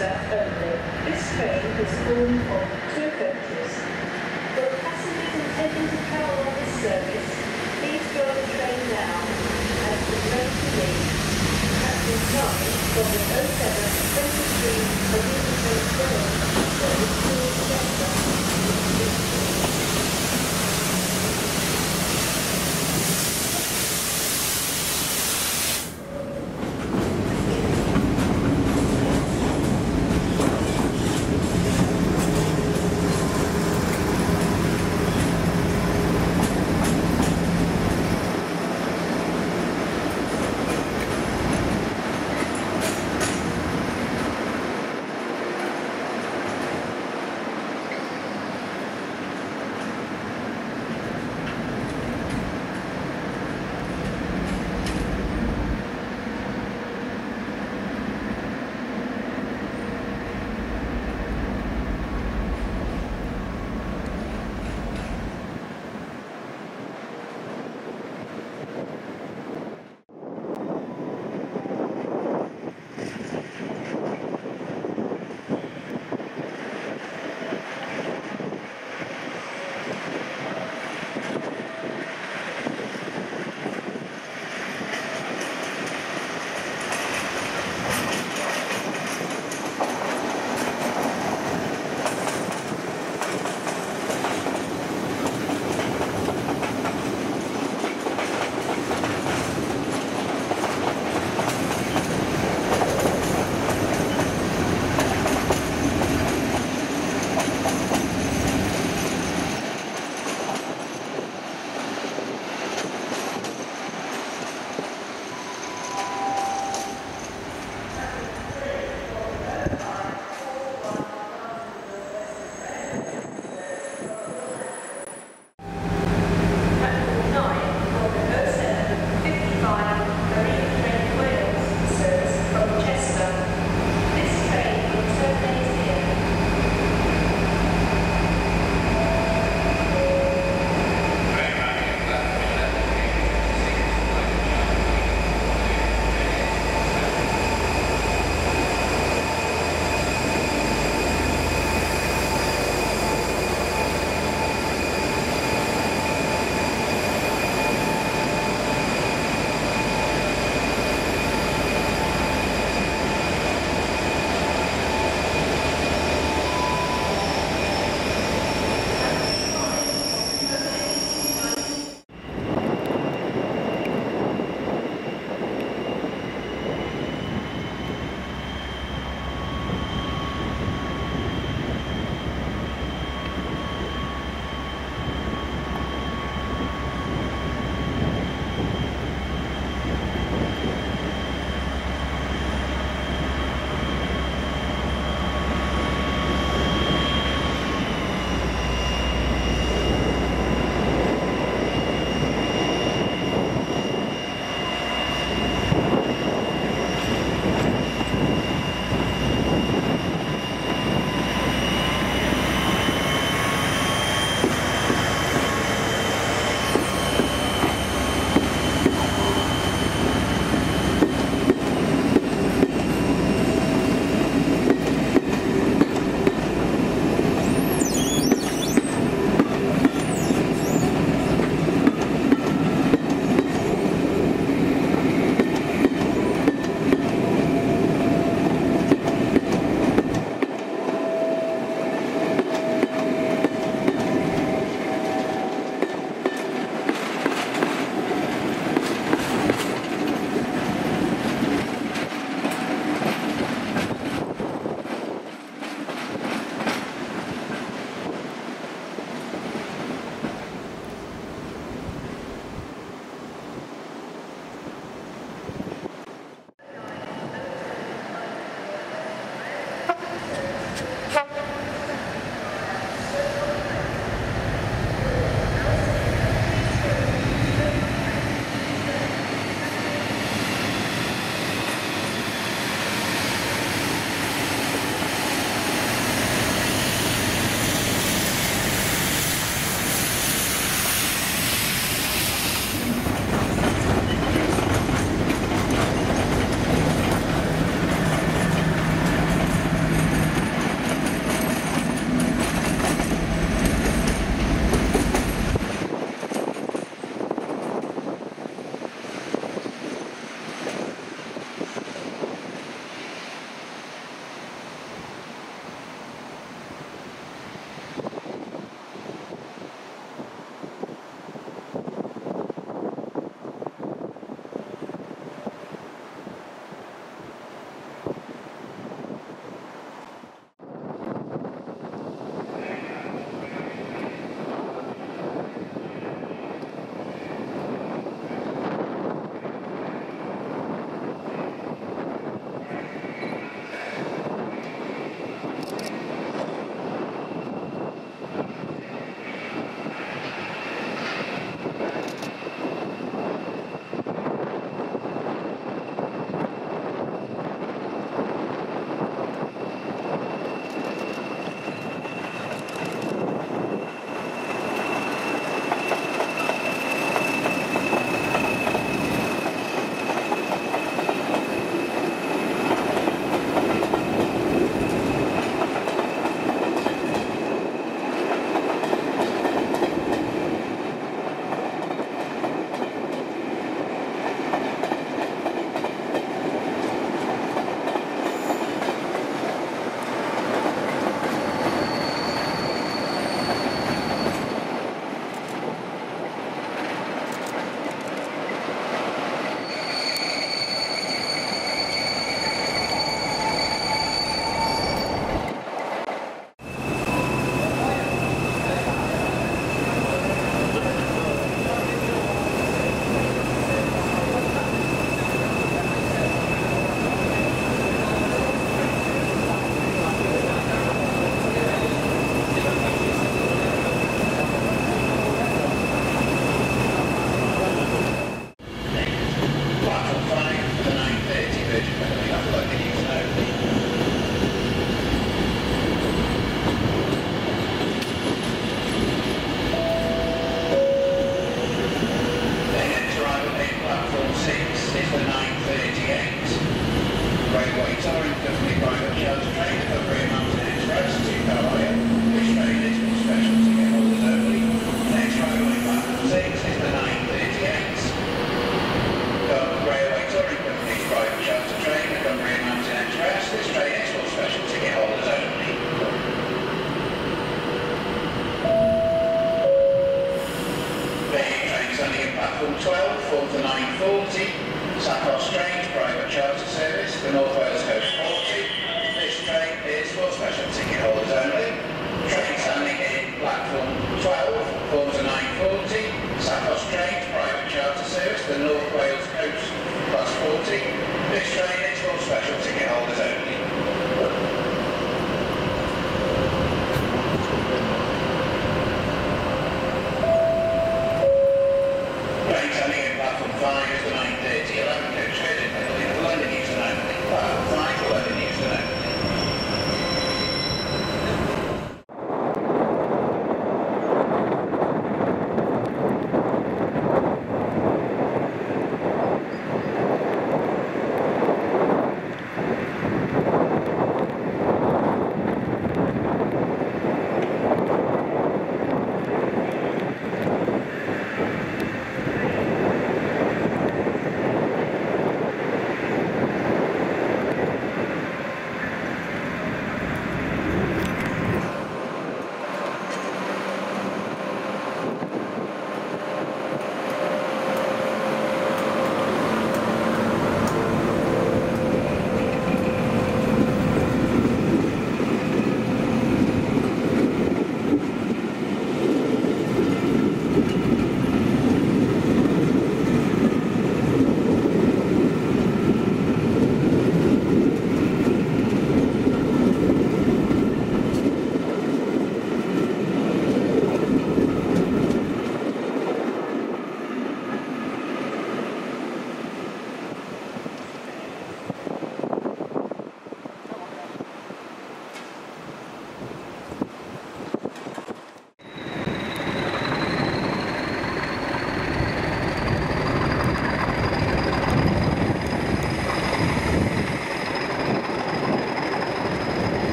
Manchester only. This train is going of two countries. For passengers intending to travel on this service, please join the train now as the train leaves. Captain John from the 0723 Elizabeth the service to Manchester.